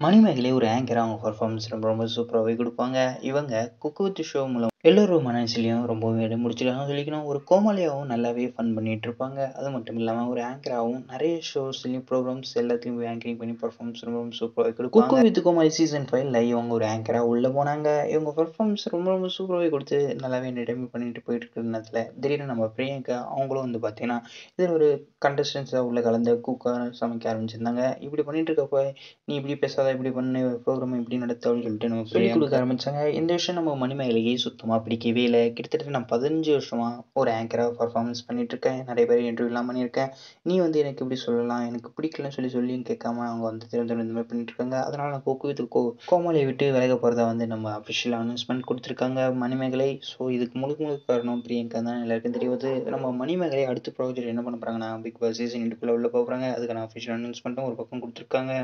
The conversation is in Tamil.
மணிமேகலை ஒரு ஆங்கரா அவங்க பர்ஃபார்மன்ஸ் ரொம்ப ரொம்ப சூப்பராகவே கொடுப்பாங்க. இவங்க குக்கு வித் ஷோ மூலம் எல்லோரும் மனசுலையும் ரொம்பவே இடம் முடிச்சிருக்காங்க சொல்லிக்கணும் ஒரு கோமாளியாகவும் நல்லாவே ஃபன் பண்ணிட்டு இருப்பாங்க அது மட்டும் இல்லாமல் ஒரு ஆங்கராகவும் நிறைய ஷோஸ்லையும் ப்ரோக்ராம்ஸ் எல்லாத்தையும் ஆங்கரிங் பண்ணி பர்ஃபார்மன்ஸ் ரொம்ப ரொம்ப சூப்பராகவே கொடுப்பாங்க. குக்கு வித் கோமாளி சீசன் ஃபைவ்ல இவங்க ஒரு ஆங்கரா உள்ளே போனாங்க. இவங்க பர்ஃபார்மன்ஸ் ரொம்ப ரொம்ப சூப்பராகவே கொடுத்து நல்லாவே என்டர்டைன்மெண்ட் பண்ணிட்டு போயிட்டு இருக்கிற நேரத்தில் திடீர்னு நம்ம பிரியங்கா அவங்களும் வந்து பார்த்தீங்கன்னா இதில் ஒரு கண்டஸ்டன்ஸாக உள்ள கலந்து குக்காக சமைக்க ஆரம்பிச்சிருந்தாங்க. இப்படி பண்ணிட்டு இருக்கப்ப நீ இப்படி பேசாத இப்படி பண்ணு ப்ரோக்ராம் இப்படி நடத்து அப்படின்னு சொல்லிட்டு நம்ம சொல்லி கொடுக்க ஆரம்பிச்சாங்க. இந்த விஷயம் நம்ம மணிமேகலையே சுத்தமாக பிடிக்கவே இல்லை. கிட்டத்தட்ட நான் பதினஞ்சு வருஷமா ஒரு ஆங்கராக பர்ஃபார்மன்ஸ் பண்ணிகிட்ருக்கேன் நிறைய பேர் இன்டர்வியூலாம் பண்ணியிருக்கேன். நீ வந்து எனக்கு இப்படி சொல்லலாம். எனக்கு பிடிக்கலன்னு சொல்லி சொல்லியும் கேட்காம அவங்க வந்து திறந்து இந்த மாதிரி பண்ணிட்டுருக்காங்க. அதனால் நான் கோக்கு கோ கோமாளியை விட்டு விலக போகிறதா வந்து நம்ம அஃபிஷியல் அனௌன்ஸ்மெண்ட் கொடுத்துருக்காங்க மணிமேகலை. ஸோ இதுக்கு முழுக்க முழுக்க காரணம் பிரியங்கா தான். எல்லாருக்கும் தெரியாது நம்ம மணிமேகலை அடுத்த ப்ராஜெக்ட் என்ன பண்ண போகிறாங்கன்னா பிக் பாஸ் சீசன் இண்டுக்குள்ளே உள்ள போகிறாங்க அதுக்கான அஃபிஷியல் அனௌன்ஸ்மெண்ட்டும் ஒரு பக்கம் கொடுத்துருக்காங்க.